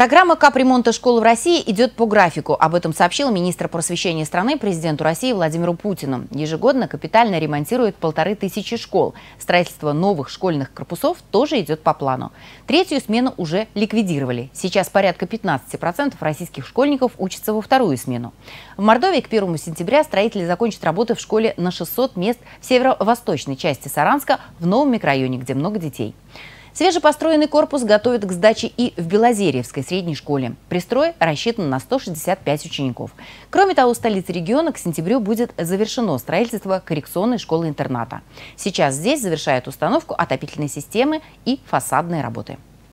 Программа капремонта школ в России идет по графику. Об этом сообщил министр просвещения страны президенту России Владимиру Путину. Ежегодно капитально ремонтируют полторы тысячи школ. Строительство новых школьных корпусов тоже идет по плану. Третью смену уже ликвидировали. Сейчас порядка 15% российских школьников учатся во вторую смену. В Мордовии к 1 сентября строители закончат работы в школе на 600 мест в северо-восточной части Саранска в новом микрорайоне, где много детей. Свежепостроенный корпус готовят к сдаче и в Белозерьевской средней школе. Пристрой рассчитан на 165 учеников. Кроме того, в столице региона к сентябрю будет завершено строительство коррекционной школы-интерната. Сейчас здесь завершают установку отопительной системы и фасадные работы.